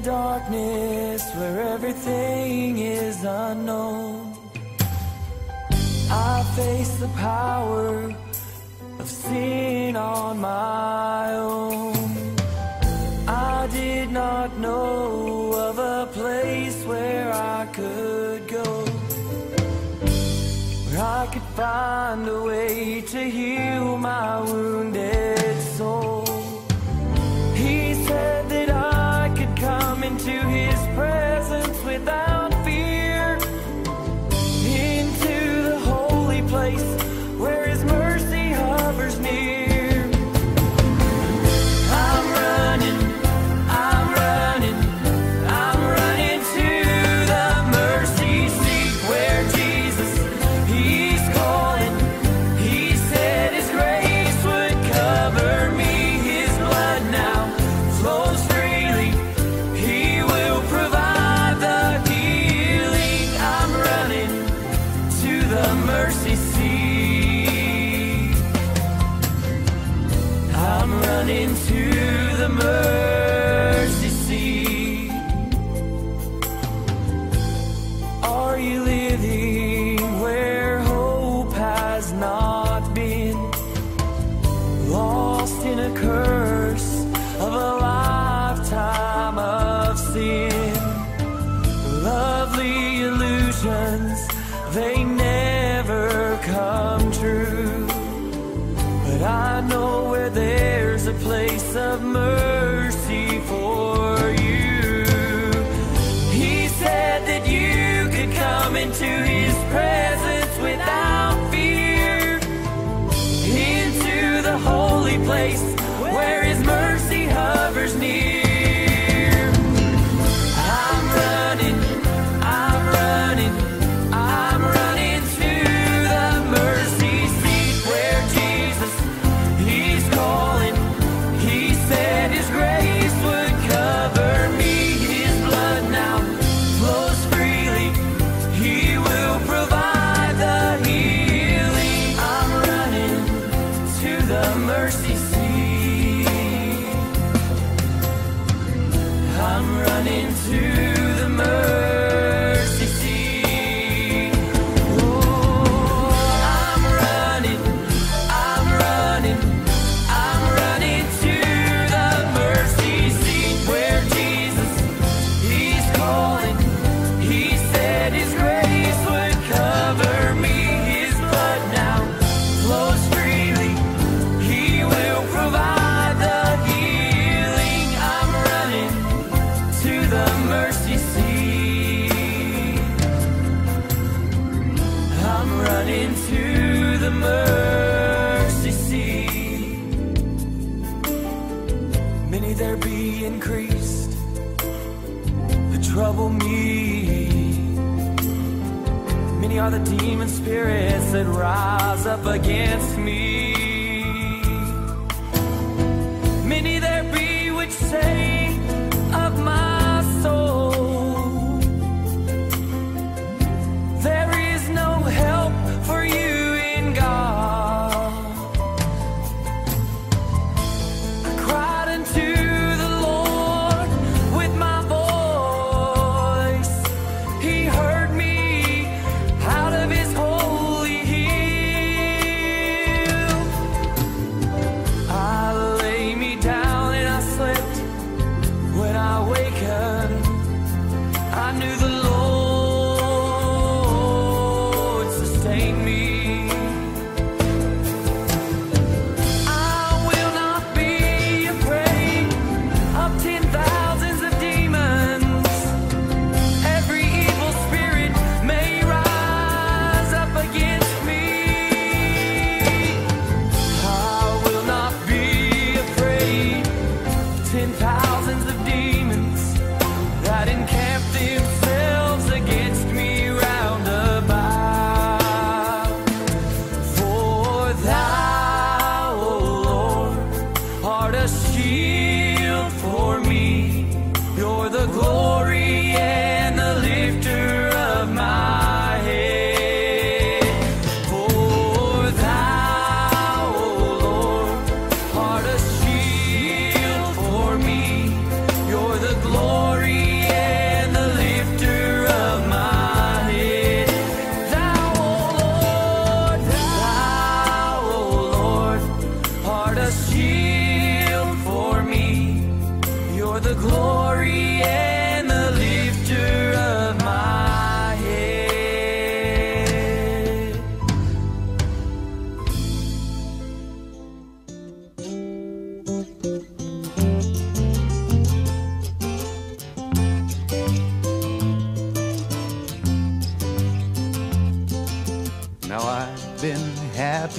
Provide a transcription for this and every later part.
darkness where everything is unknown. I face the power of sin on my own. I did not know of a place where I could go, where I could find a way to heal my praise. trouble me. Many are the demon spirits that rise up against me. Many there be which say,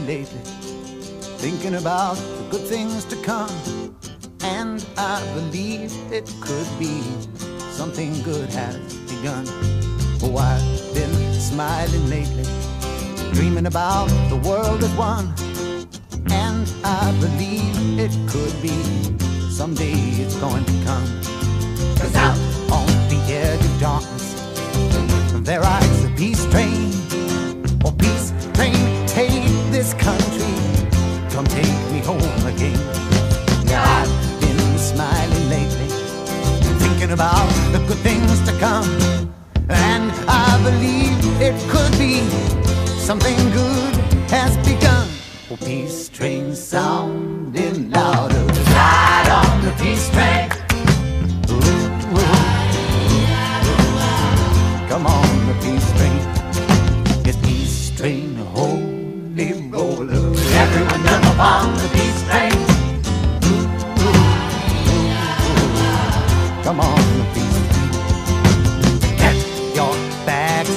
lately, thinking about the good things to come. And I believe it could be something good has begun. Oh, I've been smiling lately, dreaming about the world as one. And I believe it could be someday it's going to come. Cause out on the edge of darkness, there rides a peace train.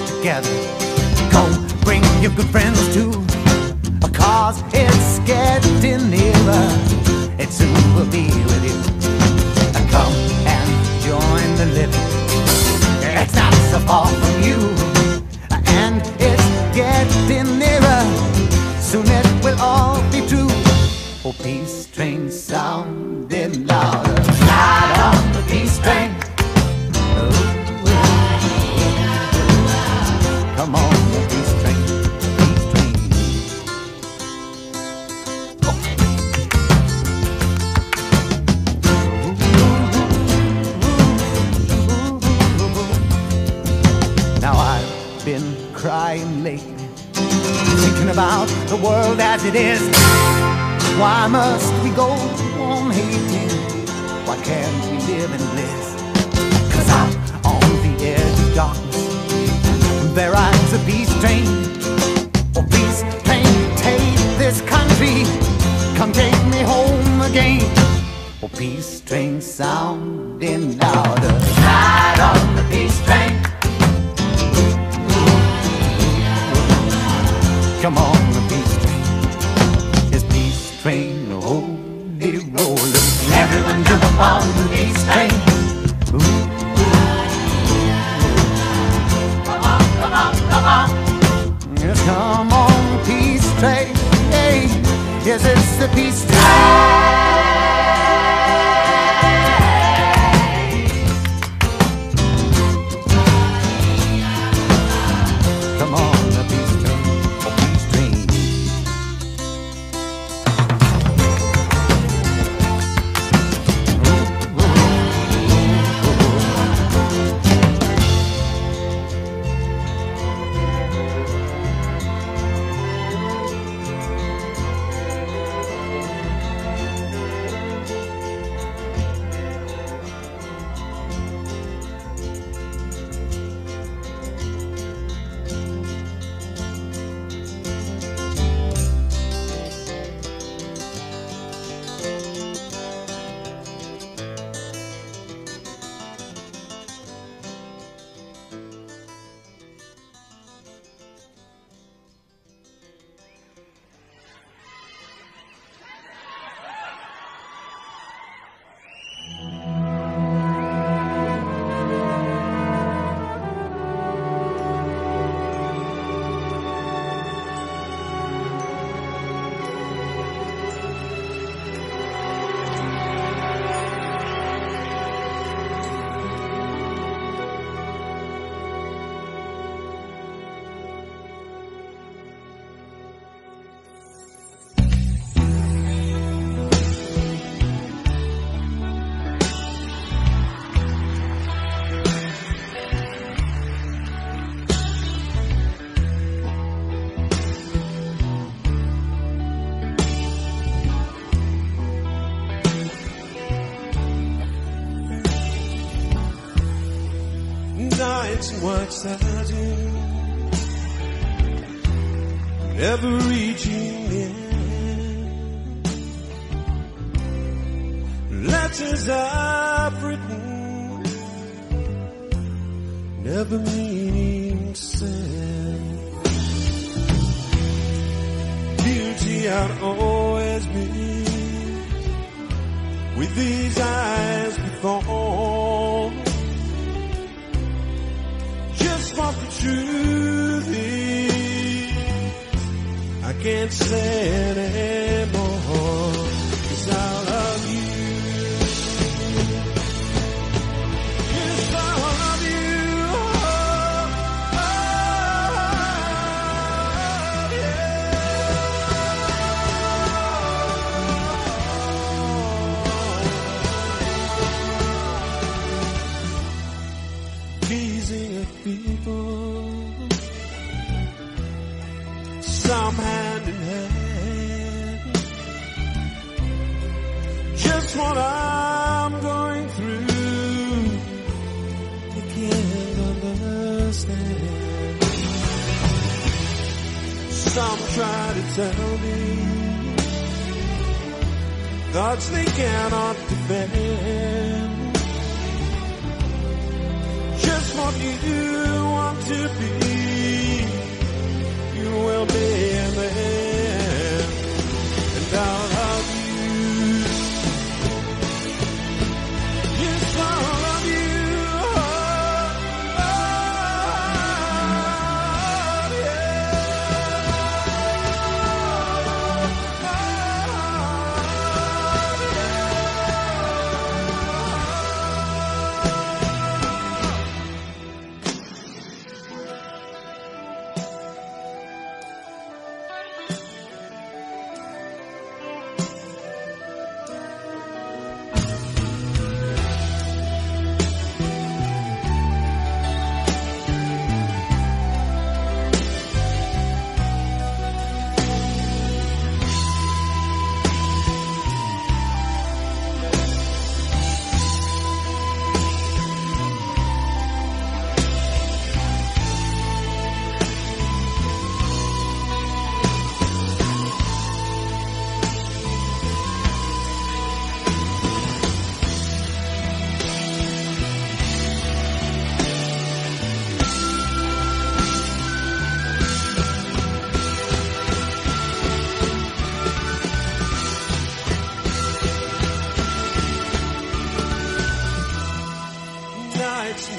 Together. Go bring your good friends too. Cause it's getting nearer. It soon will be with you. Uh, come and join the living. It's not so far from you. Uh, and it's getting nearer. Soon it will all be true. Oh, peace train sounding crying lately, thinking about the world as it is. Why must we go on hating? Why can't we live in bliss? Cause out on the edge of darkness, there rides a peace train. Oh, peace train, take this country, come take me home again. Oh, peace train sounding louder. Ride on the peace train. Come on, the peace train. This peace train, holy roller. Everyone jump upon the peace train. Ooh, Come on, come on, come on. Come on, peace train. Hey, yes, it's the peace train. Nights what's I do? Never reaching in. Letters I've written, never meaning to. Beauty I'd always be. With these eyes before, just what the truth is, I can't say it What you want to be,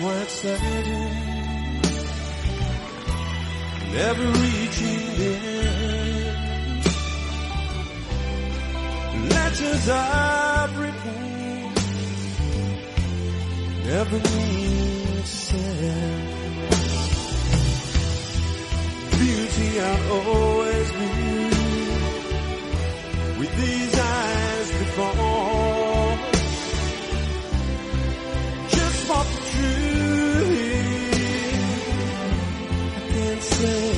were certain, never reaching the end. Letters I've written, never mean send. Beauty I'll always knew, with these say